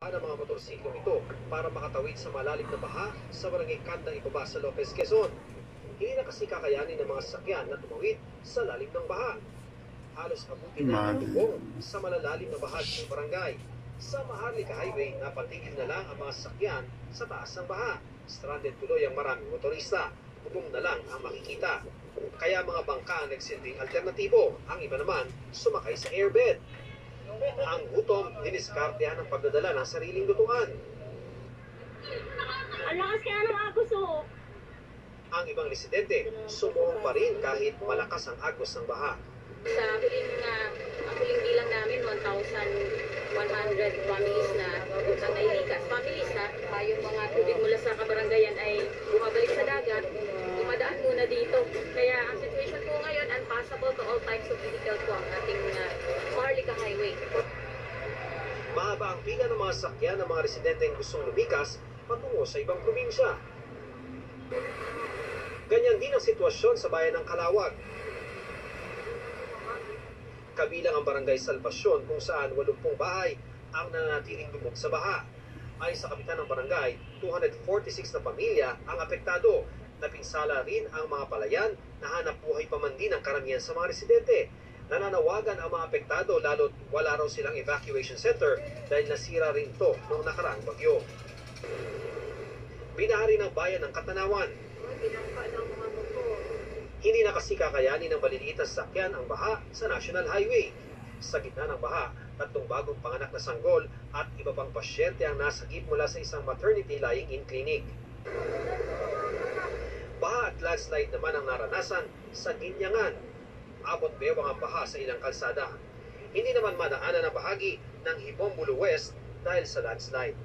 ang mga motorsiklo ito para makatawid sa malalim na baha sa barangay Kandang Ibaba sa Lopez, Quezon. Hindi na kasi kakayanin ng mga sasakyan na tumawid sa lalim ng baha. Halos abutin na ang sa malalalim na bahagi ng barangay. Sa Maharlika Highway, napatigil na lang ang mga sasakyan sa taas ng baha. Stranded tuloy ang maraming motorista. Bubong na lang ang makikita. Kaya mga bangka ang nagsilbing alternatibo. Ang iba naman, sumakay sa airbed. Ang gutom, diniskartehan ng pagdadala ng sariling lutuan. Ang lakas kaya ng agos oh. Ang ibang residente, sumuong pa rin kahit malakas ang agos ng baha. Sa huling, uh, ang huling bilang namin, 1,100 families na ang nailikas. Families ha, uh, yung mga tubig mula sa kabarangayan ay unpassable to all types of vehicle po ang ating uh, Maharlika Highway. Mahaba ang pila ng mga sakyan ng mga residenteng gustong lumikas patungo sa ibang probinsya. Ganyan din ang sitwasyon sa bayan ng Kalawag. Kabilang ang barangay Salvacion kung saan 80 bahay ang nananatiling lubog sa baha. Ayon sa kapitan ng barangay, 246 na pamilya ang apektado. Napinsala rin ang mga palayan na hanap buhay pa man din ang karamihan sa mga residente. Nananawagan ang mga apektado lalo't wala raw silang evacuation center dahil nasira rin ito noong nakaraang bagyo. Binahari ng bayan ng Katanawan. Hindi na kasi kakayanin ng maliliit na sasakyan ang baha sa National Highway. Sa gitna ng baha, tatlong bagong panganak na sanggol at iba pang pasyente ang nasagip mula sa isang maternity lying-in clinic. Baha at landslide naman ang naranasan sa Ginyangan. Abot bewang ang baha sa ilang kalsada. Hindi naman madaanan ang bahagi ng Hibombulu West dahil sa landslide.